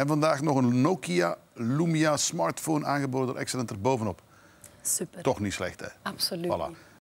En vandaag nog een Nokia Lumia smartphone aangeboden door Excellent erbovenop. Super. Toch niet slecht, hè? Absoluut. Voilà.